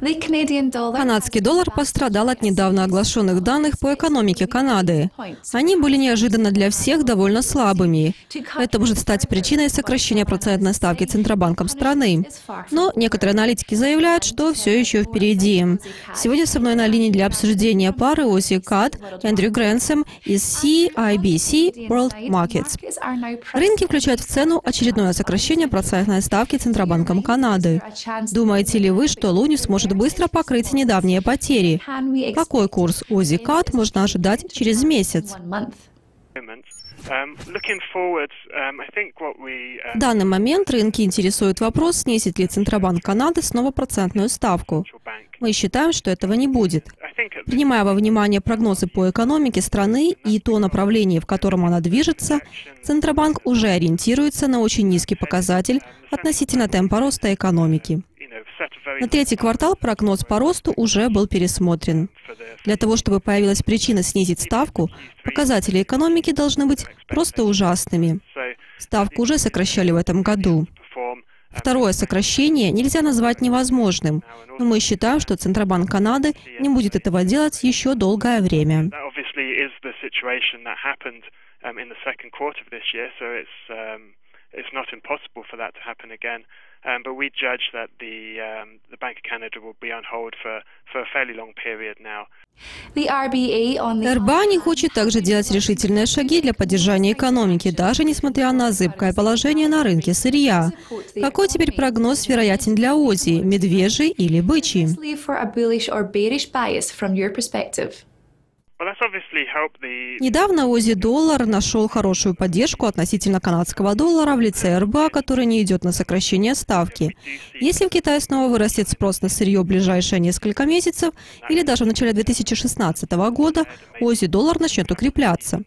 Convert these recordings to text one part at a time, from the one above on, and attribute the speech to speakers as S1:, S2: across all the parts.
S1: Канадский доллар пострадал от недавно оглашенных данных по экономике Канады. Они были неожиданно для всех довольно слабыми. Это может стать причиной сокращения процентной ставки Центробанком страны. Но некоторые аналитики заявляют, что все еще впереди. Сегодня со мной на линии для обсуждения пары Оси Кат Эндрю Грэнсом из CIBC World Markets. Рынки включают в цену очередное сокращение процентной ставки Центробанком Канады. Думаете ли вы, что Луни сможет быстро покрыть недавние потери? Какой курс ОЗИ КАТ можно ожидать через месяц? В данный момент рынки интересует вопрос, снизит ли Центробанк Канады снова процентную ставку. Мы считаем, что этого не будет. Принимая во внимание прогнозы по экономике страны и то направление, в котором она движется, Центробанк уже ориентируется на очень низкий показатель относительно темпа роста экономики. На третий квартал прогноз по росту уже был пересмотрен. Для того, чтобы появилась причина снизить ставку, показатели экономики должны быть просто ужасными. Ставку уже сокращали в этом году. Второе сокращение нельзя назвать невозможным, но мы считаем, что Центробанк Канады не будет этого делать еще долгое время. It's not impossible for that to happen again. Um, but we judge that the, um, the Bank of Canada will be on hold for, for a fairly long period now. РБА не хочет также делать решительные шаги для поддержания экономики, даже несмотря на зыбкое положение на рынке сырья. Какой теперь прогноз вероятен для ОЗИ, медвежий или бычий? Недавно ОЗИ доллар нашел хорошую поддержку относительно канадского доллара в лице РБА, который не идет на сокращение ставки. Если в Китае снова вырастет спрос на сырье в ближайшие несколько месяцев или даже в начале 2016 года, ОЗИ доллар начнет укрепляться.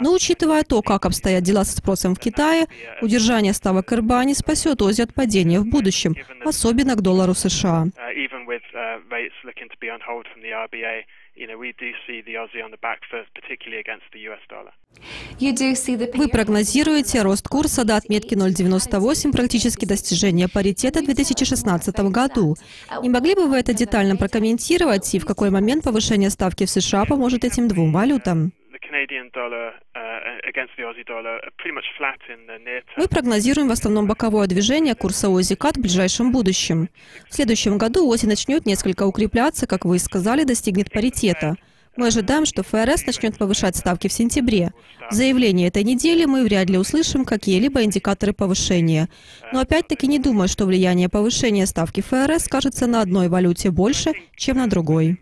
S1: Но учитывая то, как обстоят дела со спросом в Китае, удержание ставок РБА не спасет ОЗИ от падения в будущем, особенно к доллару США. Вы прогнозируете рост курса до отметки 0,98, практически достижение паритета в 2016 году. Не могли бы вы это детально прокомментировать и в какой момент повышение ставки в США поможет этим двум валютам? Мы прогнозируем в основном боковое движение курса ОЗИ в ближайшем будущем. В следующем году ОЗИ начнет несколько укрепляться, как вы и сказали, достигнет паритета. Мы ожидаем, что ФРС начнет повышать ставки в сентябре. В заявлении этой недели мы вряд ли услышим какие-либо индикаторы повышения. Но опять-таки не думаю, что влияние повышения ставки ФРС скажется на одной валюте больше, чем на другой.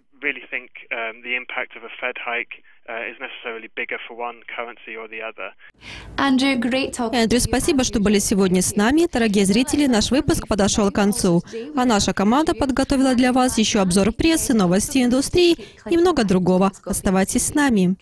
S1: Эндрю, спасибо, что были сегодня с нами. Дорогие зрители, наш выпуск подошел к концу. А наша команда подготовила для вас еще обзор прессы, новости индустрии и много другого. Оставайтесь с нами.